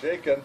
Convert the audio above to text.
Shaken.